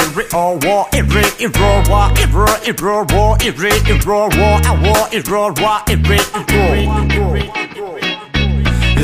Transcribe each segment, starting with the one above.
every all war, every every war, every every war, every every war, I war, every war, every every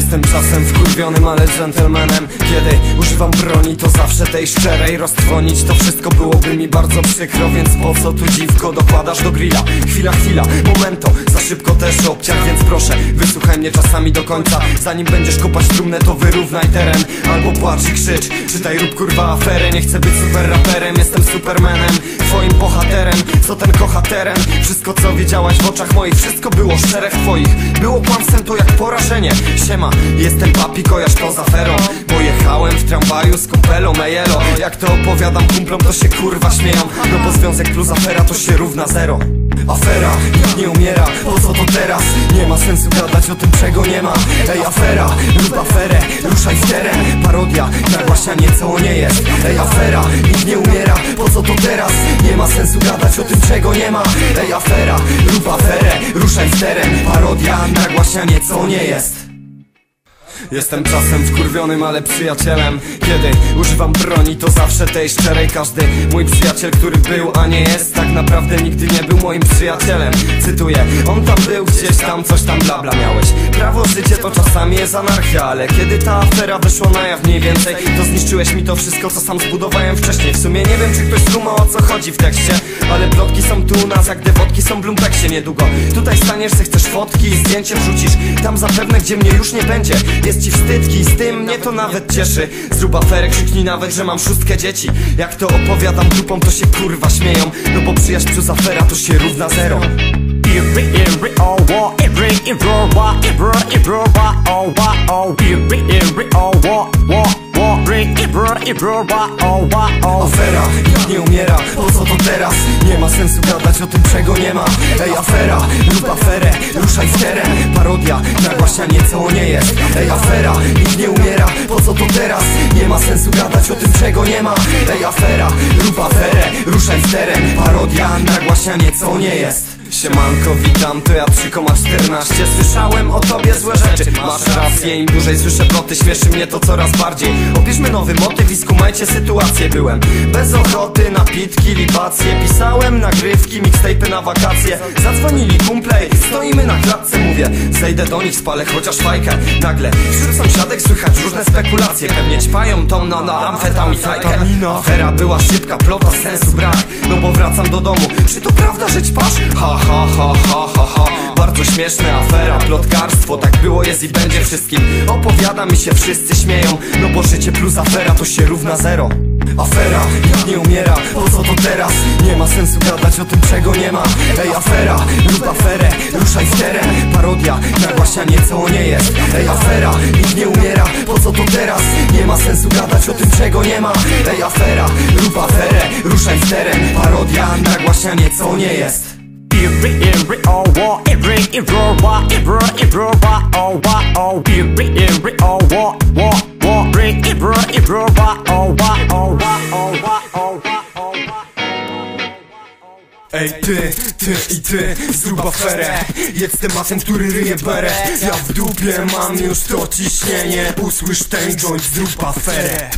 Jestem czasem wkurwionym, ale gentlemanem Kiedy używam broni, to zawsze tej szczerej Roztrwonić. To wszystko byłoby mi bardzo przykro Więc po co tu dziwko dokładasz do grilla? Chwila, chwila, momento, za szybko też obciach Więc proszę, wysłuchaj mnie czasami do końca. Zanim będziesz kopać trumnę, to wyrównaj teren. Albo płacz i krzycz, czytaj rób kurwa aferę. Nie chcę być super raperem, jestem supermanem Twoim bohaterem, co ten kocha teren Wszystko co wiedziałaś w oczach moich Wszystko było szczere w twoich. Było kłamstwem to jak porażenie. Siema, jestem papi, kojarz to z aferą Pojechałem w tramwaju z kumpelą Ejelo Jak to opowiadam kumplom to się kurwa śmieją No bo związek plus afera to się równa zero. Afera, nikt nie umiera, po co to teraz? Nie ma sensu gadać o tym czego nie ma. Ej afera, rób aferę, ruszaj w teren. Parodia, nagłaśnianie co nie jest. Ej afera, nikt nie umiera, po co to teraz? Nie ma sensu gadać o tym czego nie ma. Ej afera, rób aferę, ruszaj w teren. Parodia, nagłaśnianie co nie jest Jestem czasem wkurwionym, ale przyjacielem. Kiedy używam broni, to zawsze tej szczerej. Każdy mój przyjaciel, który był, a nie jest Tak naprawdę nigdy nie był moim przyjacielem. Cytuję, on tam był, gdzieś tam, coś tam bla bla miałeś. Prawo życie to czasami jest anarchia Ale kiedy ta afera wyszła na jaw mniej więcej To zniszczyłeś mi to wszystko, co sam zbudowałem wcześniej. W sumie nie wiem, czy ktoś skumał o co chodzi w tekście Ale plotki tu u nas, jak dewotki są w lumpeksie niedługo. Tutaj staniesz, se chcesz fotki i zdjęcie wrzucisz. Tam zapewne, gdzie mnie już nie będzie. Jest ci wstydki, z tym mnie to nawet cieszy. Zrób aferę, krzyknij nawet, że mam szóstkę dzieci. Jak to opowiadam grupą, to się kurwa śmieją. No bo przyjaźń plus afera to się równa zero. Every war, all Afera, nikt nie umiera, po co to teraz? Nie ma sensu gadać o tym czego nie ma. Ej afera, rób aferę, ruszaj w teren. Parodia, nagłaśnianie co nie jest. Ej afera, nikt nie umiera, po co to teraz? Nie ma sensu gadać o tym czego nie ma. Ej afera, rób aferę, ruszaj w teren. Parodia, nagłaśnianie co nie jest Siemanko, witam, to ja 3,14 Słyszałem o tobie złe rzeczy. Masz rację, im dłużej słyszę ploty Śmieszy mnie to coraz bardziej. Opiszmy nowy motyw i skumajcie sytuację. Byłem bez ochoty na pitki, libacje. Pisałem nagrywki, mixtape'y na wakacje. Zadzwonili kumple stoimy na klatce. Mówię, zejdę do nich, spalę chociaż fajkę. Nagle wśród sąsiadek słychać różne spekulacje. Pewnie ćpają tą na, na amfetaminajkę Afera była szybka, plota sensu brak. No bo wracam do domu. Czy to prawda, że ćpasz? Ha ha ha ha ha ha Bardzo śmieszna afera, plotkarstwo Tak było, jest i będzie wszystkim. Opowiada mi się, wszyscy śmieją No bo życie plus afera to się równa zero. Afera, nikt nie umiera, po co to teraz? Nie ma sensu gadać o tym czego nie ma. Ej afera, rób aferę, ruszaj w teren. Parodia, nagłaśnianie co nie jest. Ej afera, nikt nie umiera, po co to teraz? Nie ma sensu gadać o tym czego nie ma. Ej afera, rób aferę, ruszaj w teren. Parodia, nagłaśnianie co nie jest war, every every war, every every war, all war, all every every all war, war, war, every every every war, all war, all war, all war, all war, all war. Ej ty, ty i ty, zrób aferę Jedz tematem, który ryje berę Ja w dupie mam już to ciśnienie Usłysz ten joint, zrób aferę